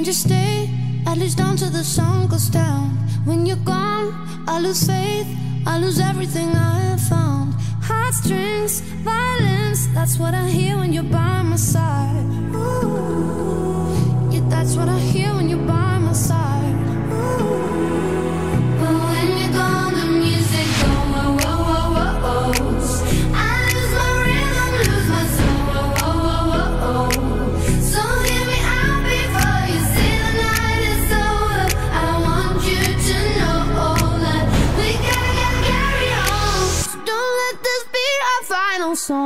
Won't you stay at least until the sun goes down? When you're gone, I lose faith, I lose everything I've found. Heartstrings, violence, that's what I hear when you're by my side.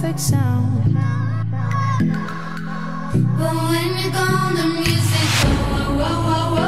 perfect sound. But when you're gone, the music goes. Whoa, whoa, whoa.